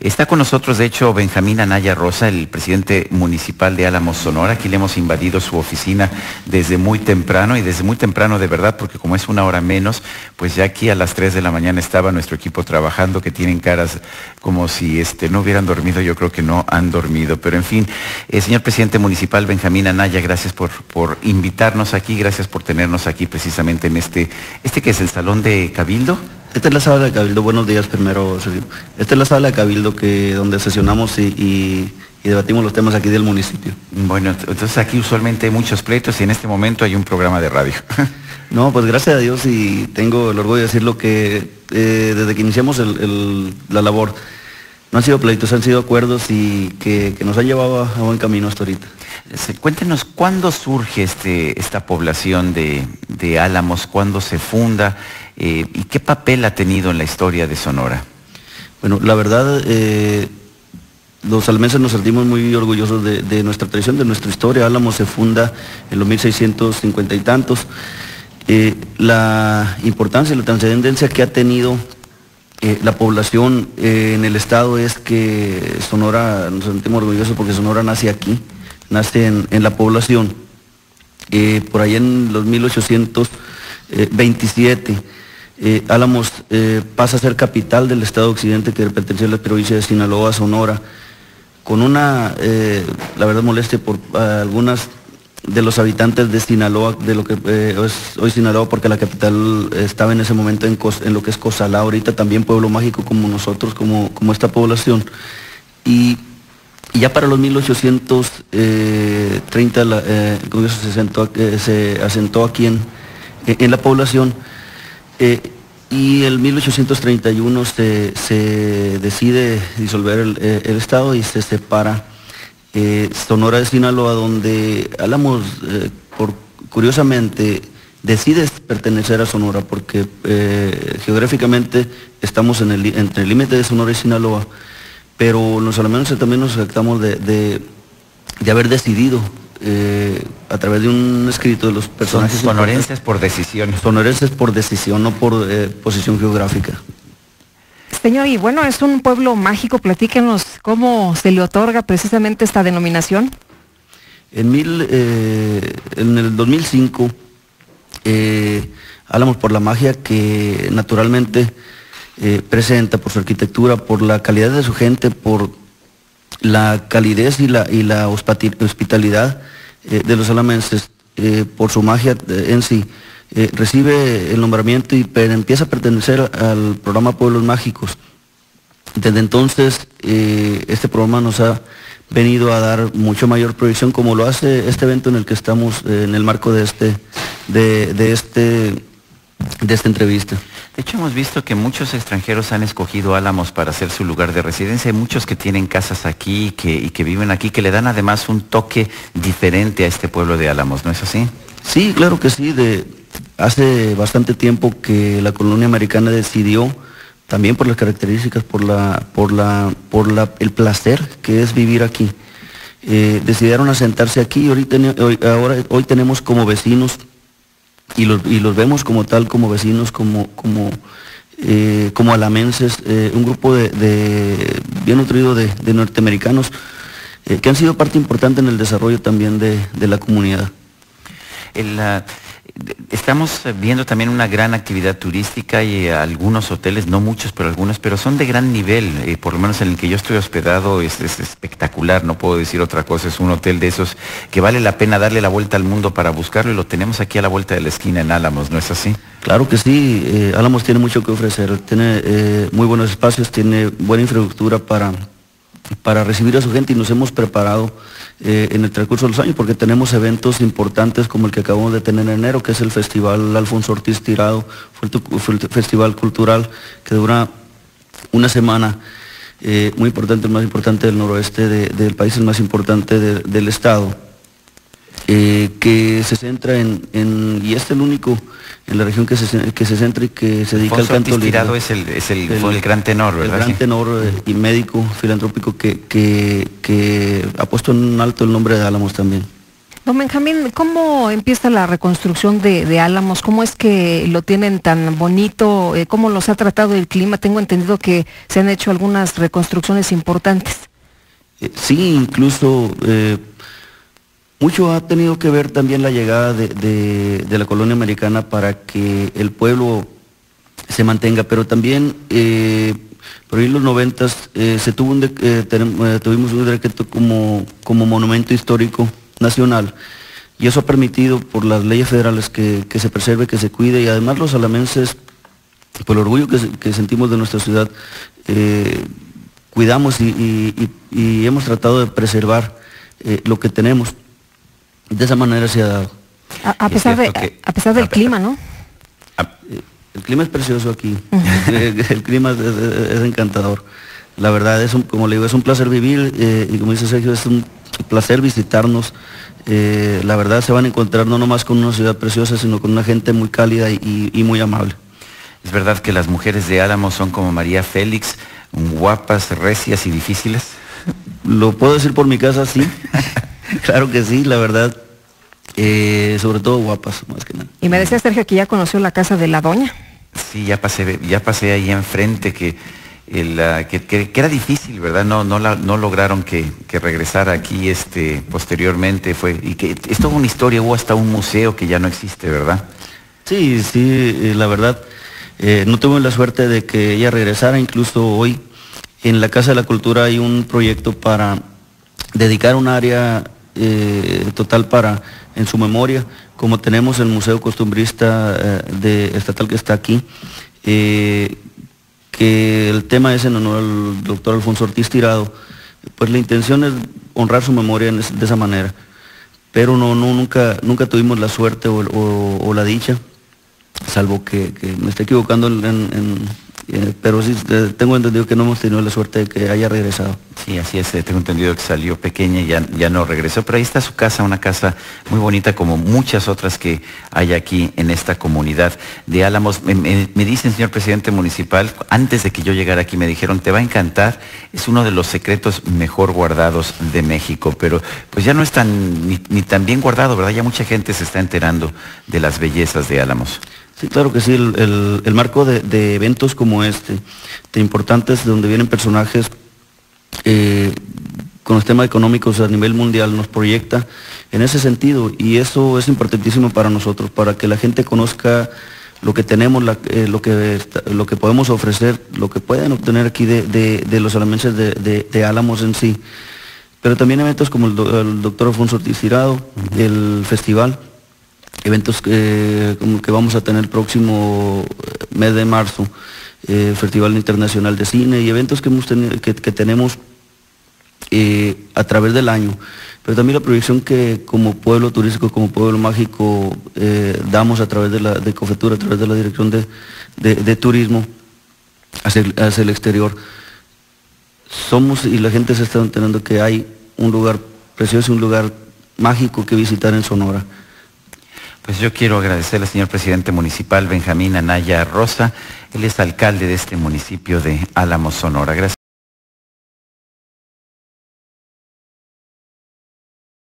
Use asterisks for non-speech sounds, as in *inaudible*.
Está con nosotros, de hecho, Benjamín Anaya Rosa, el presidente municipal de Álamos, Sonora. Aquí le hemos invadido su oficina desde muy temprano y desde muy temprano de verdad, porque como es una hora menos, pues ya aquí a las 3 de la mañana estaba nuestro equipo trabajando, que tienen caras como si este, no hubieran dormido, yo creo que no han dormido. Pero en fin, eh, señor presidente municipal Benjamín Anaya, gracias por, por invitarnos aquí, gracias por tenernos aquí precisamente en este, este que es el Salón de Cabildo. Esta es la sala de Cabildo, buenos días primero, Sergio. Esta es la sala de Cabildo que, donde sesionamos y, debatimos los temas aquí del municipio. Bueno, entonces aquí usualmente hay muchos pleitos y en este momento hay un programa de radio. *laughs* No, pues gracias a Dios y tengo el orgullo de decirlo que eh, desde que iniciamos la labor no han sido pleitos, han sido acuerdos y que, nos han llevado a buen camino hasta ahorita. Cuéntenos cuándo surge este, esta población de, de Álamos, cuándo se funda eh, ¿Y qué papel ha tenido en la historia de Sonora? Bueno, la verdad, eh, los almenses nos sentimos muy orgullosos de, nuestra tradición, de nuestra historia. Álamos se funda en los 1650 y tantos. Eh, la importancia y la trascendencia que ha tenido la población en el estado es que Sonora, nos sentimos orgullosos porque Sonora nace aquí, nace en la población. por ahí en los 1827 eh, Álamos eh, pasa a ser capital del estado occidente que pertenece a la provincia de Sinaloa, Sonora, con una, eh, la verdad, molestia por algunas de los habitantes de Sinaloa, de lo que es hoy Sinaloa, porque la capital estaba en ese momento en, lo que es Cozalá, ahorita también pueblo mágico como nosotros, como, como esta población. Y, ya para los 1830 el Congreso se, se asentó aquí en, en la población eh, y en 1831 se, decide disolver el, eh, Estado y se separa eh, Sonora de Sinaloa, donde Álamos, por, curiosamente, decide pertenecer a Sonora, porque geográficamente estamos en el, entre el límite de Sonora y Sinaloa, pero los alemanes también nos jactamos de, de haber decidido eh, a través de un escrito de los personajes. Sonorenses por decisión. Sonorenses por decisión, no por eh, posición geográfica. Señor, y bueno, es un pueblo mágico, platíquenos cómo se le otorga precisamente esta denominación. En, mil, eh, en el 2005, hablamos por la magia que naturalmente presenta, por su arquitectura, por la calidad de su gente, por la calidez y la, y la hospitalidad eh, de los alamenses, eh, por su magia eh, en sí, recibe el nombramiento y empieza a pertenecer al programa Pueblos Mágicos. Desde entonces, este programa nos ha venido a dar mucho mayor proyección, como lo hace este evento en el que estamos en el marco de este, de este de esta entrevista. De hecho, hemos visto que muchos extranjeros han escogido Álamos para ser su lugar de residencia. Hay muchos que tienen casas aquí que, y que viven aquí, que le dan además un toque diferente a este pueblo de Álamos, ¿no es así? Sí, claro que sí. De, hace bastante tiempo que la colonia americana decidió, también por las características, por, la, por, la, por la, el placer que es vivir aquí. Eh, decidieron asentarse aquí hoy, ahora, hoy tenemos como vecinos y los, vemos como tal, como vecinos, como, como, eh, como alamenses, eh, un grupo de, bien nutrido de, norteamericanos eh, que han sido parte importante en el desarrollo también de, la comunidad. Estamos viendo también una gran actividad turística y algunos hoteles, no muchos, pero algunos, pero son de gran nivel. Eh, por lo menos en el que yo estoy hospedado es, espectacular, no puedo decir otra cosa. Es un hotel de esos que vale la pena darle la vuelta al mundo para buscarlo y lo tenemos aquí a la vuelta de la esquina en Álamos, ¿no es así? Claro que sí, eh, Álamos tiene mucho que ofrecer, tiene eh, muy buenos espacios, tiene buena infraestructura para, para recibir a su gente y nos hemos preparado eh, en el transcurso de los años, porque tenemos eventos importantes como el que acabamos de tener en enero, que es el Festival Alfonso Ortiz Tirado, fue el, festival cultural que dura una semana, eh, muy importante, el más importante del noroeste del país, el más importante del estado, eh, que se centra en, y este es el único en la región que se, que se centra y que se dedica al canto Tirado es el, es el, el, gran tenor, ¿verdad? El gran tenor eh, y médico filantrópico que, que, ha puesto en alto el nombre de Álamos también. Don Benjamín, ¿cómo empieza la reconstrucción de, Álamos? ¿Cómo es que lo tienen tan bonito? Eh, ¿Cómo los ha tratado el clima? Tengo entendido que se han hecho algunas reconstrucciones importantes. Eh, sí, incluso eh, mucho ha tenido que ver también la llegada de, la colonia americana para que el pueblo se mantenga, pero también por ahí en los noventas se tuvo un tuvimos un decreto como, como monumento histórico nacional y eso ha permitido por las leyes federales que, se preserve, que se cuide y además los alamenses, por el orgullo que, sentimos de nuestra ciudad, eh, cuidamos y, hemos tratado de preservar eh, lo que tenemos. De esa manera se ha dado. A, pesar, de, a pesar del clima, ¿no? Eh, el clima es precioso aquí, *laughs* el, clima es, encantador. La verdad es un, como le digo, es un placer vivir y como dice Sergio, es un placer visitarnos. Eh, la verdad se van a encontrar no nomás con una ciudad preciosa, sino con una gente muy cálida y, muy amable. ¿Es verdad que las mujeres de Álamo son como María Félix, guapas, recias y difíciles? Lo puedo decir por mi casa, sí. *laughs* claro que sí, la verdad. Eh, sobre todo guapas, más que nada. Y me decía Sergio que ya conoció la casa de la doña. Sí, ya pasé, ya pasé ahí enfrente que que, era difícil, ¿verdad? No, no, no lograron que, regresara aquí este, posteriormente. Fue, y que es toda una historia, hubo hasta un museo que ya no existe, ¿verdad? Sí, sí, eh, la verdad. Eh, no tuve la suerte de que ella regresara, incluso hoy en la Casa de la Cultura hay un proyecto para dedicar un área eh, total para en su memoria, como tenemos el Museo Costumbrista de, Estatal que está aquí, que el tema es en honor al doctor Alfonso Ortiz Tirado, pues la intención es honrar su memoria de esa manera, pero no, nunca, nunca tuvimos la suerte o, la dicha, salvo que, me esté equivocando eh, pero sí eh, tengo entendido que no hemos tenido la suerte de que haya regresado. Sí, así es, eh, tengo entendido que salió pequeña y ya, ya no regresó, pero ahí está su casa, una casa muy bonita como muchas otras que hay aquí en esta comunidad de Álamos. Me, me, dicen, señor presidente municipal, antes de que yo llegara aquí me dijeron, te va a encantar, es uno de los secretos mejor guardados de México, pero pues ya no es tan, ni, tan bien guardado, ¿verdad? Ya mucha gente se está enterando de las bellezas de Álamos. Sí, claro que sí, el, marco de, eventos como este, de importantes, donde vienen personajes eh, con los temas económicos a nivel mundial, nos proyecta en ese sentido y eso es importantísimo para nosotros, para que la gente conozca lo que tenemos, eh, lo, que, lo que podemos ofrecer, lo que pueden obtener aquí de, los elementos de, Álamos en sí. Pero también eventos como el, doctor Alfonso Ortiz Tirado, el festival, eventos que, que vamos a tener el próximo eh, mes de marzo, eh, Festival Internacional de Cine y eventos que, hemos que, tenemos eh, a través del año. Pero también la proyección que como pueblo turístico, como pueblo mágico, damos a través de la de Cofetura, a través de la Dirección de, Turismo hacia, hacia, el exterior. Somos, y la gente se está enterando que hay un lugar precioso, un lugar mágico que visitar en Sonora. Pues yo quiero agradecerle al señor presidente municipal Benjamín Anaya Rosa. Él es alcalde de este municipio de Álamo, Sonora. Gracias.